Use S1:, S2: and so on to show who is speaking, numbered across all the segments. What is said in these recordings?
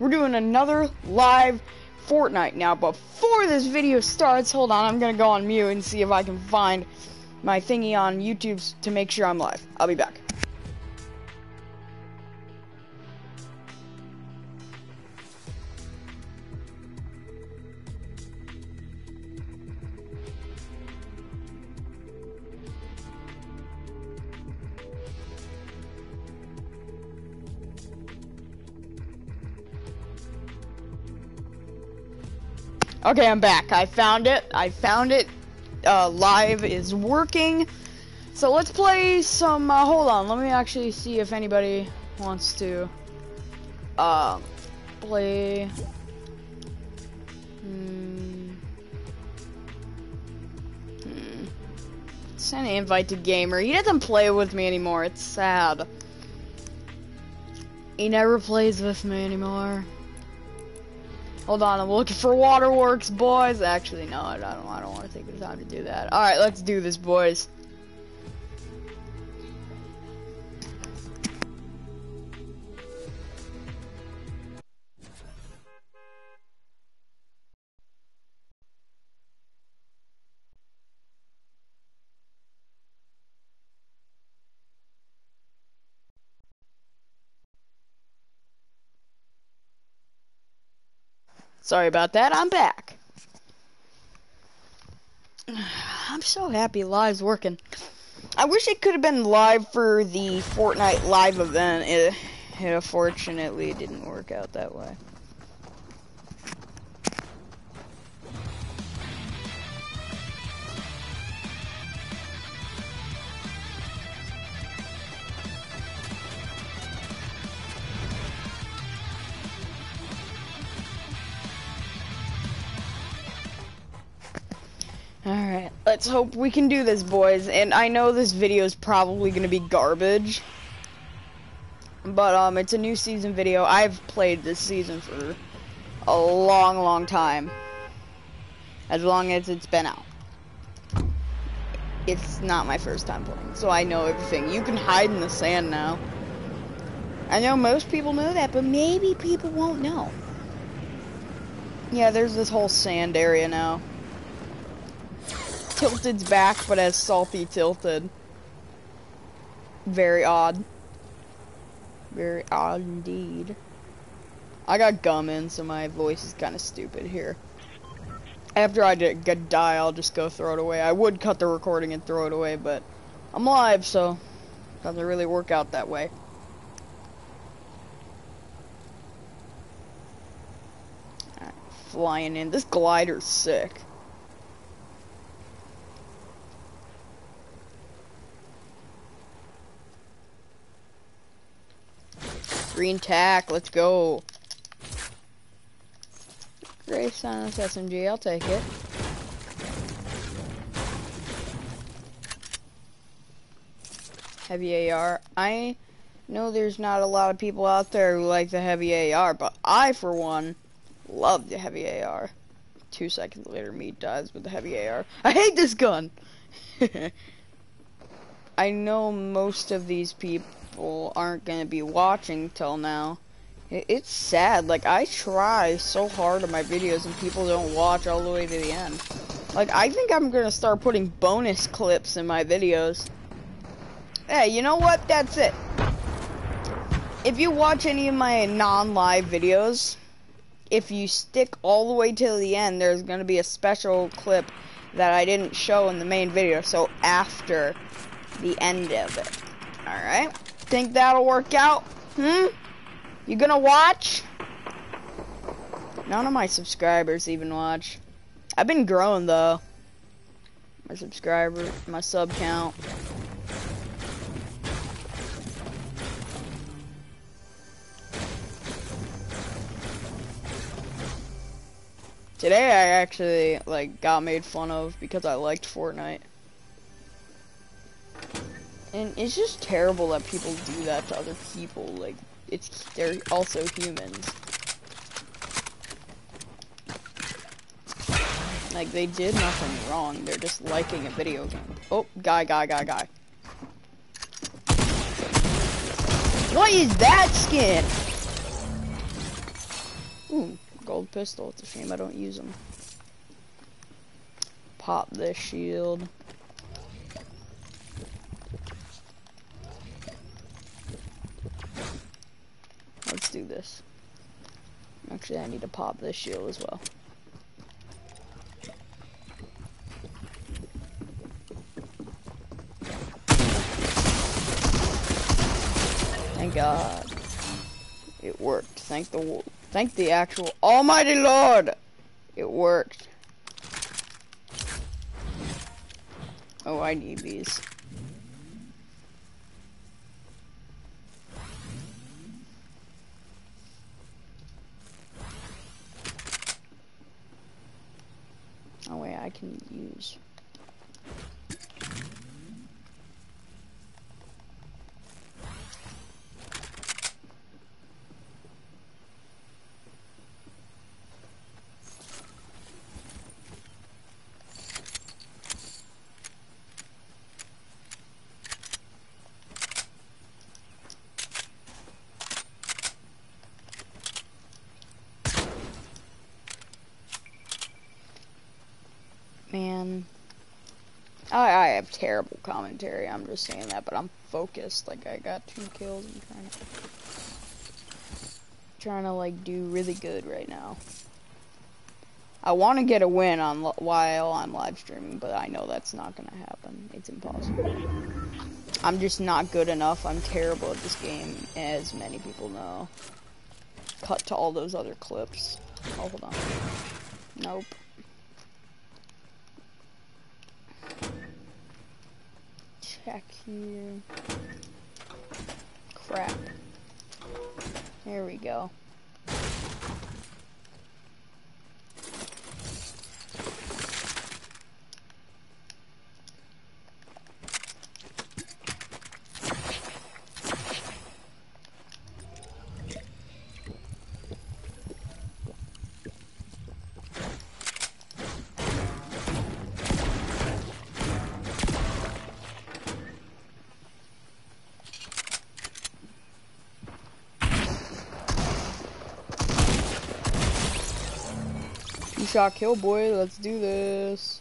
S1: we're doing another live Fortnite now. Before this video starts, hold on, I'm gonna go on mute and see if I can find my thingy on YouTube to make sure I'm live. I'll be back. Okay, I'm back. I found it. I found it. Uh, live is working. So let's play some, uh, hold on. Let me actually see if anybody wants to, uh, play. Hmm. Hmm. Send an invite to Gamer. He doesn't play with me anymore. It's sad. He never plays with me anymore. Hold on, I'm looking for waterworks, boys. Actually, no, I don't. I don't want to take the time to do that. All right, let's do this, boys. Sorry about that, I'm back. I'm so happy live's working. I wish it could have been live for the Fortnite live event. It, it unfortunately didn't work out that way. Let's hope we can do this, boys. And I know this video is probably going to be garbage. But, um, it's a new season video. I've played this season for a long, long time. As long as it's been out. It's not my first time playing, so I know everything. You can hide in the sand now. I know most people know that, but maybe people won't know. Yeah, there's this whole sand area now. Tilted's back, but as salty tilted. Very odd. Very odd indeed. I got gum in, so my voice is kind of stupid here. After I get die, I'll just go throw it away. I would cut the recording and throw it away, but I'm live, so doesn't really work out that way. Right, flying in. This glider's sick. Green tack, let's go. Gray silence SMG, I'll take it. Heavy AR. I know there's not a lot of people out there who like the heavy AR, but I, for one, love the heavy AR. Two seconds later, me dies with the heavy AR. I hate this gun! I know most of these people people aren't gonna be watching till now. It's sad. Like I try so hard on my videos and people don't watch all the way to the end. Like I think I'm gonna start putting bonus clips in my videos. Hey, you know what? That's it. If you watch any of my non-live videos, if you stick all the way till the end, there's gonna be a special clip that I didn't show in the main video. So after the end of it. Alright? Think that'll work out? Hmm? You gonna watch? None of my subscribers even watch. I've been growing though. My subscriber, my sub count. Today I actually like got made fun of because I liked Fortnite. And it's just terrible that people do that to other people. Like, it's they're also humans. Like, they did nothing wrong. They're just liking a video game. Oh, guy, guy, guy, guy. What is that skin? Ooh, gold pistol. It's a shame I don't use them. Pop this shield. Let's do this. Actually, I need to pop this shield as well. Thank God. It worked. Thank the thank the actual Almighty Lord. It worked. Oh, I need these. Oh wait, I can use. Man. I, I have terrible commentary, I'm just saying that, but I'm focused. Like, I got two kills. I'm trying to, trying to like, do really good right now. I want to get a win on while I'm live streaming, but I know that's not to happen. It's impossible. I'm just not good enough. I'm terrible at this game, as many people know. Cut to all those other clips. Oh, hold on. Nope. Here. Crap. There we go. Shot kill boy, let's do this.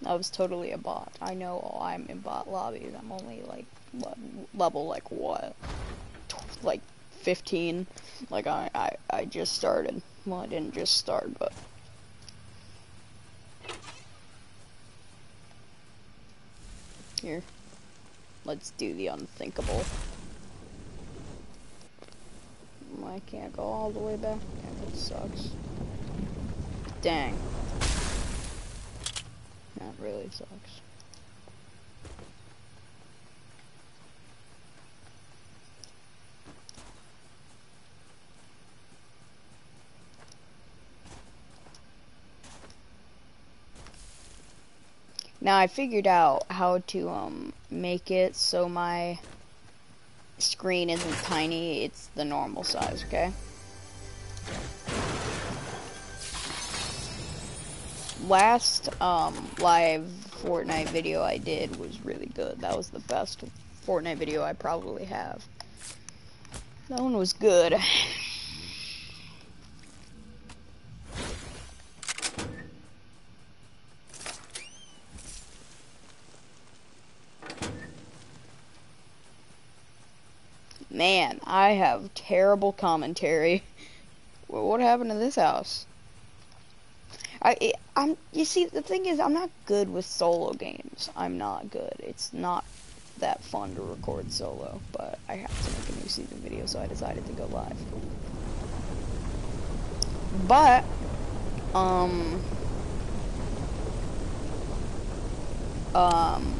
S1: That was totally a bot. I know I'm in bot lobbies. I'm only like level like what? Like 15. Like I, I, I just started. Well, I didn't just start, but here. Let's do the unthinkable. I can't go all the way back. that sucks. Dang. That really sucks. Now I figured out how to um make it so my screen isn't tiny, it's the normal size, okay? Last um live Fortnite video I did was really good. That was the best Fortnite video I probably have. That one was good. Man, I have terrible commentary. What happened to this house? I, I'm. You see, the thing is, I'm not good with solo games. I'm not good. It's not that fun to record solo, but I have to make a new season video, so I decided to go live. But, um, um,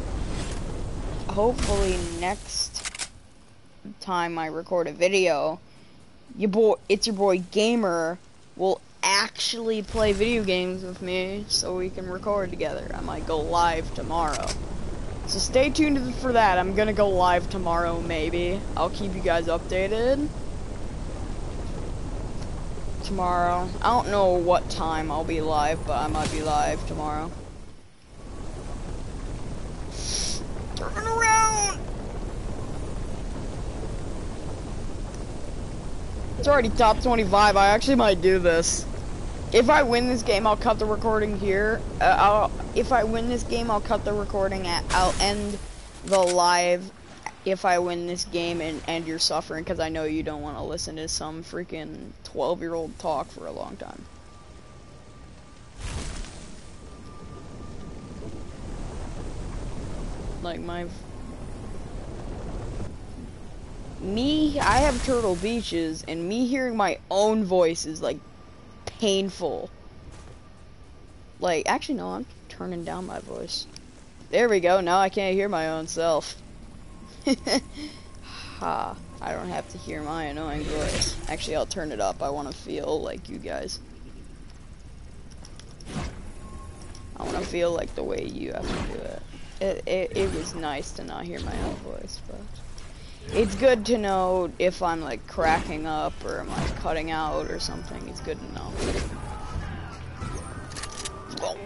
S1: hopefully next time I record a video, your boy, it's your boy Gamer will actually play video games with me so we can record together. I might go live tomorrow. So stay tuned for that. I'm gonna go live tomorrow, maybe. I'll keep you guys updated. Tomorrow. I don't know what time I'll be live, but I might be live tomorrow. It's already top 25. I actually might do this. If I win this game, I'll cut the recording here. Uh, I'll, if I win this game, I'll cut the recording. At, I'll end the live if I win this game and end your suffering because I know you don't want to listen to some freaking 12 year old talk for a long time. Like my me, I have Turtle Beaches, and me hearing my own voice is like painful. Like, actually, no, I'm turning down my voice. There we go. Now I can't hear my own self. ha. I don't have to hear my annoying voice. Actually, I'll turn it up. I want to feel like you guys. I want to feel like the way you have to do it. It, it. it was nice to not hear my own voice, but it's good to know if I'm like cracking up or am I cutting out or something. It's good to know.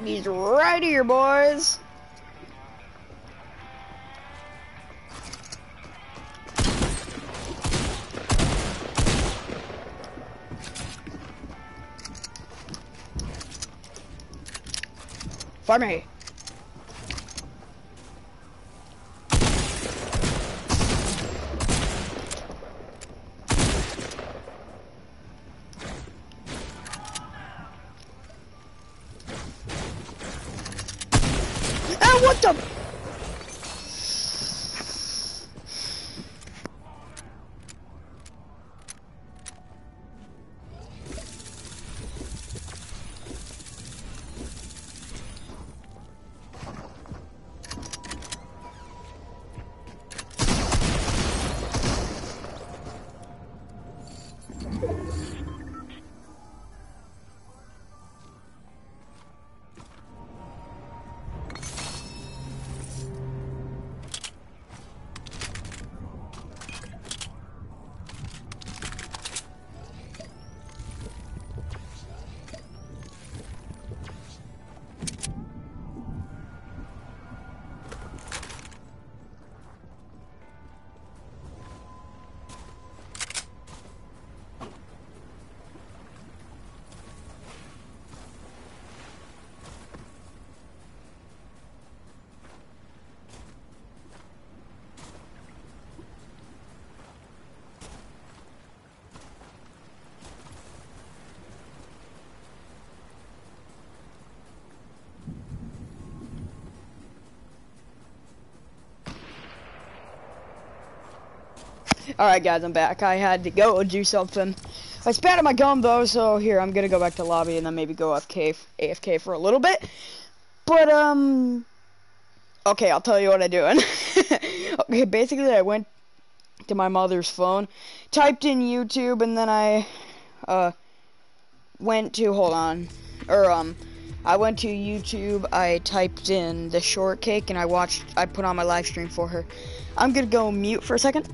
S1: He's right here, boys. Fire me. Alright guys, I'm back. I had to go do something. I spat in my gum though, so here, I'm gonna go back to lobby and then maybe go AFK, AFK for a little bit. But, um... Okay, I'll tell you what I'm doing. okay, basically I went to my mother's phone, typed in YouTube, and then I, uh, went to, hold on, or, um, I went to YouTube, I typed in the shortcake, and I watched, I put on my live stream for her. I'm gonna go mute for a second.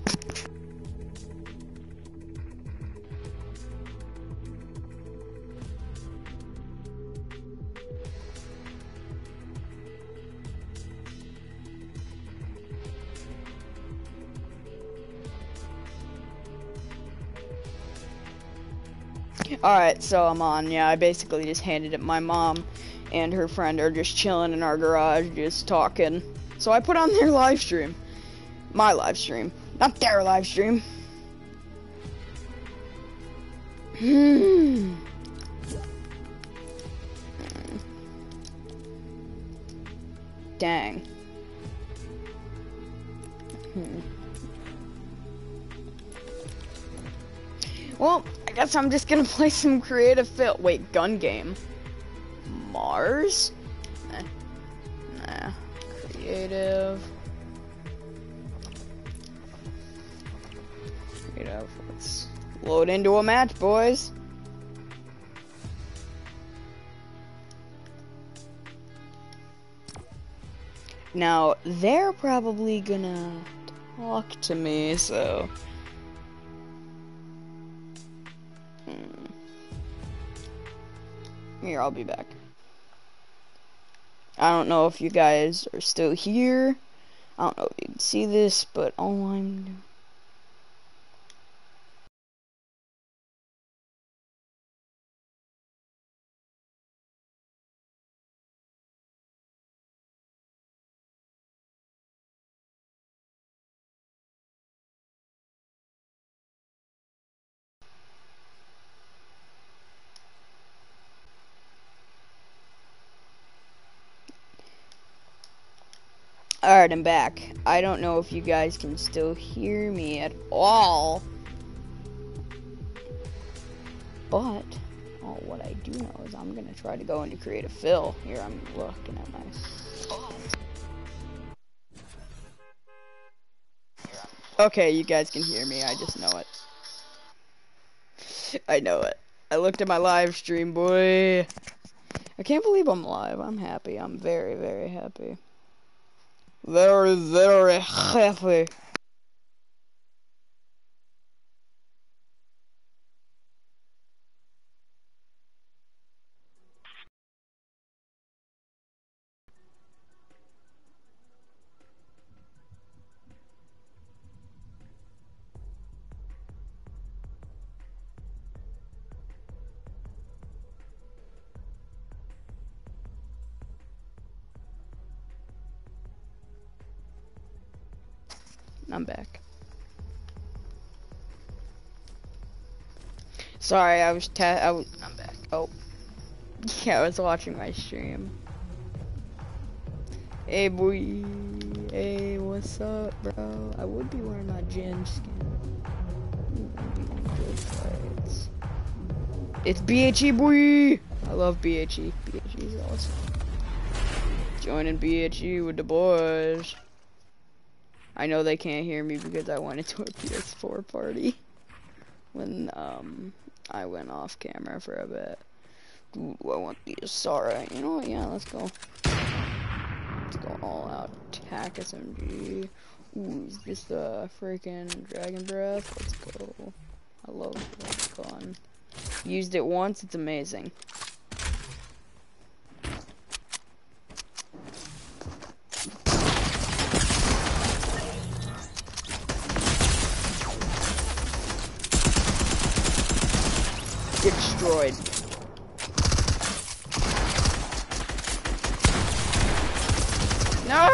S1: Alright, so I'm on. Yeah, I basically just handed it. My mom and her friend are just chilling in our garage, just talking. So I put on their live stream. My live stream. Not their live stream. Hmm. Dang. Hmm. Well, I guess I'm just gonna play some creative fit. Wait, gun game. Mars? Nah. nah. Creative. Creative. Let's load into a match, boys. Now, they're probably gonna talk to me, so... Hmm. Here, I'll be back. I don't know if you guys are still here. I don't know if you can see this, but all I'm Alright, I'm back. I don't know if you guys can still hear me at all. But, oh, what I do know is I'm going to try to go into create a fill. Here, I'm looking at my... Okay, you guys can hear me. I just know it. I know it. I looked at my live stream, boy. I can't believe I'm live. I'm happy. I'm very, very happy. Very, very happy. Sorry, I was ta I was I'm back. Oh. Yeah, I was watching my stream. Hey boy. Hey, what's up, bro? I would be wearing my Jin skin. It's BHE boy! I love BHE. BHE is awesome. Joining BHE with the boys. I know they can't hear me because I went into a PS4 party when um I went off camera for a bit. Ooh, I want the Asara. You know what? Yeah, let's go. Let's go all out. Attack SMG. Ooh, is this the freaking Dragon Breath? Let's go. I love that gun. Used it once, it's amazing. Destroyed. No!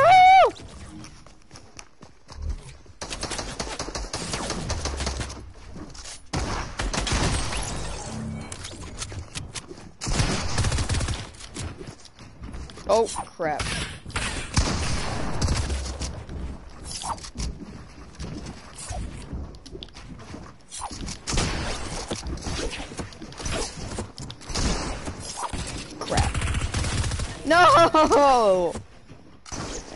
S1: Oh, crap. No!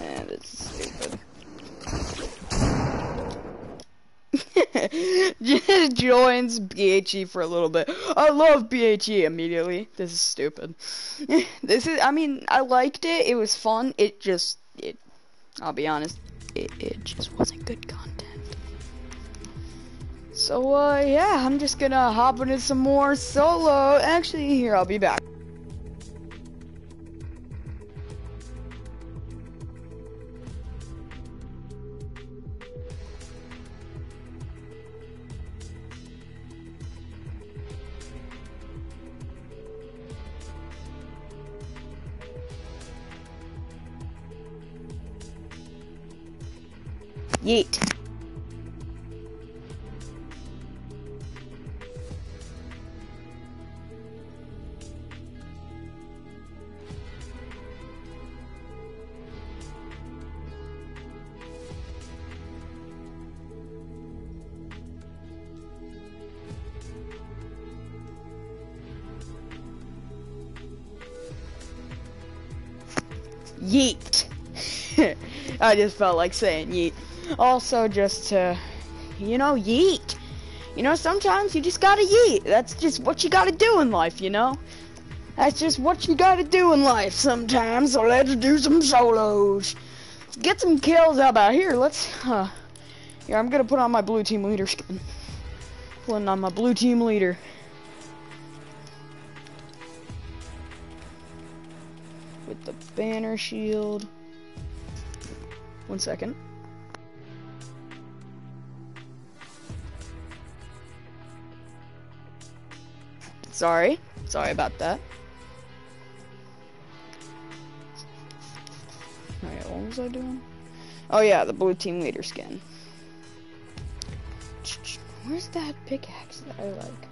S1: Man, this is stupid. Just joins BHE for a little bit. I love BHE immediately. This is stupid. this is, I mean, I liked it. It was fun. It just, it, I'll be honest, it, it just wasn't good content. So, uh, yeah, I'm just gonna hop into some more solo. Actually, here, I'll be back. Yeet. Yeet. I just felt like saying yeet also just to, you know, yeet. You know, sometimes you just gotta yeet. That's just what you gotta do in life, you know? That's just what you gotta do in life sometimes, so let's do some solos. Let's get some kills. How about here? Let's, uh, here, I'm gonna put on my blue team leader skin. Putting on my blue team leader. With the banner shield. One second. Sorry. Sorry about that. Alright, what was I doing? Oh yeah, the blue team leader skin. Where's that pickaxe that I like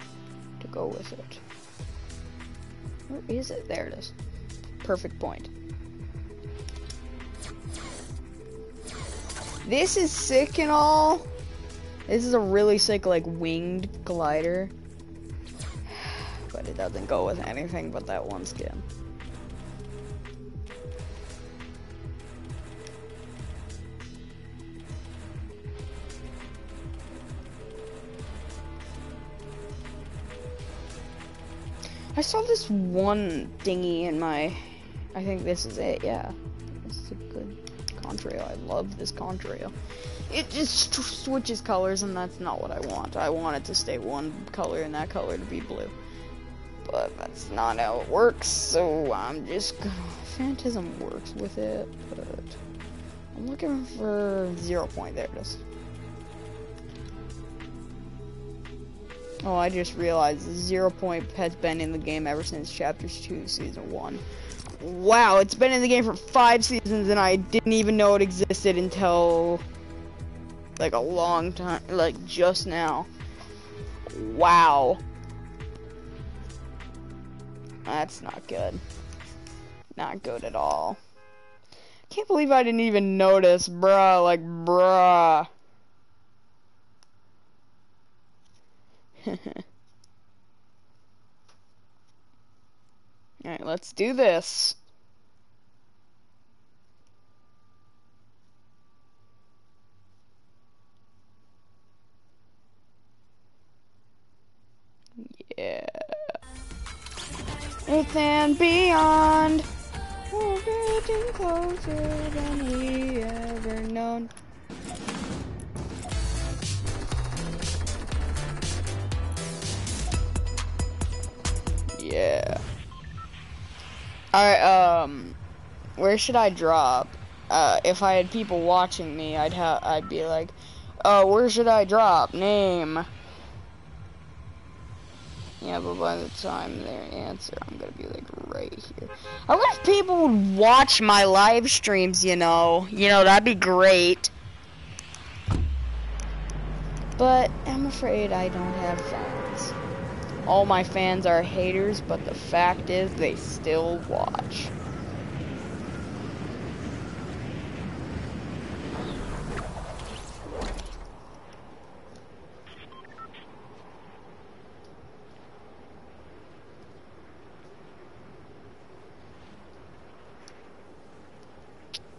S1: to go with it? Where is it? There it is. Perfect point. This is sick and all. This is a really sick, like, winged glider. It doesn't go with anything but that one skin. I saw this one thingy in my, I think this is it, yeah. This is a good contrail. I love this contrail. It just switches colors and that's not what I want. I want it to stay one color and that color to be blue. But that's not how it works, so I'm just gonna, Phantasm works with it, but I'm looking for zero point, there it is. Oh, I just realized Zero Point has been in the game ever since Chapters 2, Season 1. Wow, it's been in the game for five seasons and I didn't even know it existed until like a long time, like just now. Wow. That's not good. Not good at all. Can't believe I didn't even notice, bruh, like, bruh. Alright, let's do this. And beyond. We're getting closer than we ever known. Yeah. Alright, um, where should I drop? Uh, if I had people watching me, I'd have, I'd be like, oh, where should I drop? Name. Yeah, but by the time they answer, I'm gonna be like right here. I wish people would watch my live streams, you know. You know, that'd be great. But I'm afraid I don't have fans all my fans are haters, but the fact is they still watch.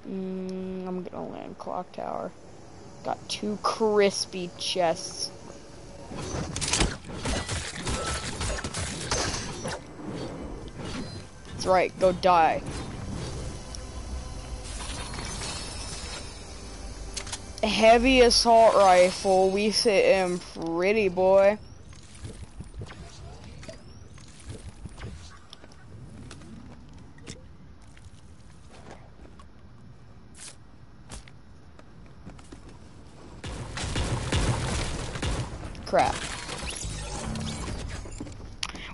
S1: Mm, I'm gonna land clock tower. Got two crispy chests. That's right, go die. Heavy assault rifle, we sit in pretty boy.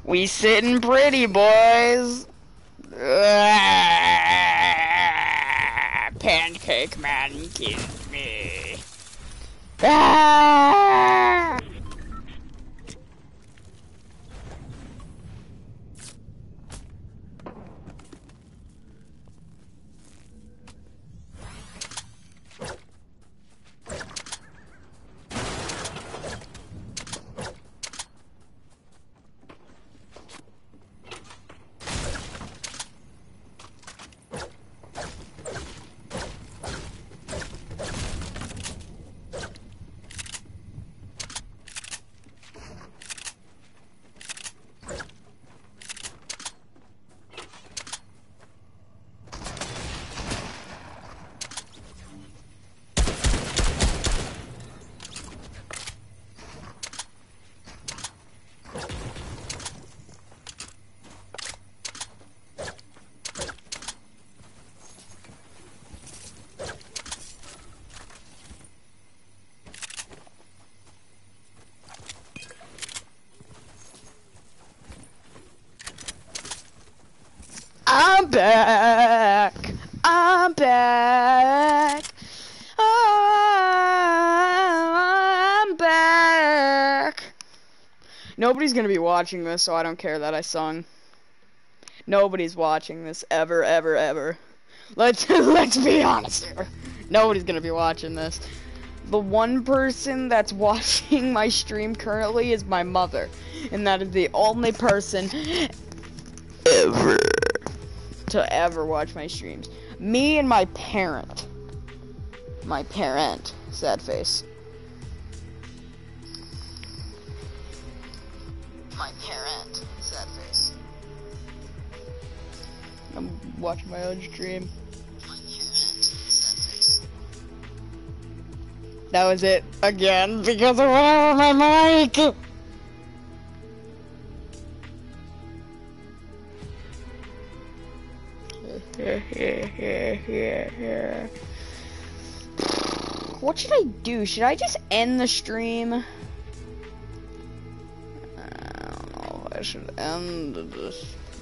S1: We sitting pretty, boys. Pancake man kills me. Ah! I'm back. I'm back. I'm back. Nobody's gonna be watching this, so I don't care that I sung. Nobody's watching this ever, ever, ever. Let's let's be honest here. Nobody's gonna be watching this. The one person that's watching my stream currently is my mother. And that is the only person ever to ever watch my streams. Me and my parent. My parent. Sad face. Watching my own stream. That was it again because over my mic. What should I do? Should I just end the stream? I don't know if I should end the,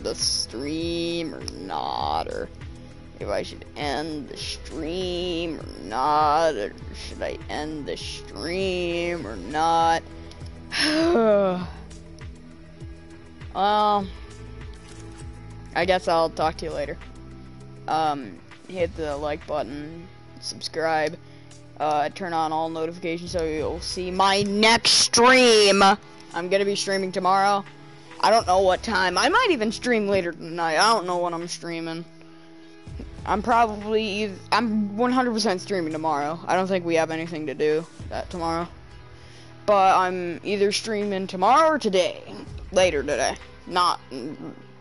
S1: the stream or not, or if I should end the stream or not, or should I end the stream or not? well, I guess I'll talk to you later. Um, hit the like button, subscribe, uh, turn on all notifications so you'll see my next stream. I'm gonna be streaming tomorrow. I don't know what time. I might even stream later tonight. I don't know when I'm streaming. I'm probably I'm 100% streaming tomorrow. I don't think we have anything to do that tomorrow. But I'm either streaming tomorrow or today. Later today. Not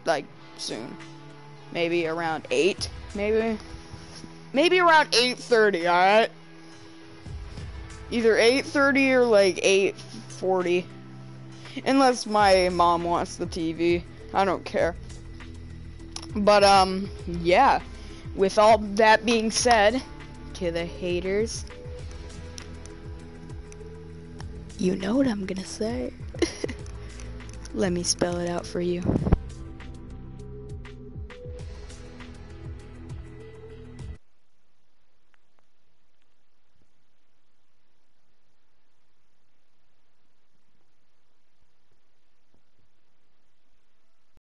S1: like soon. Maybe around 8, maybe. Maybe around 8:30, all right? Either 8:30 or like 8:40. Unless my mom wants the TV. I don't care. But um yeah. With all that being said, to the haters, you know what I'm to say. Let me spell it out for you.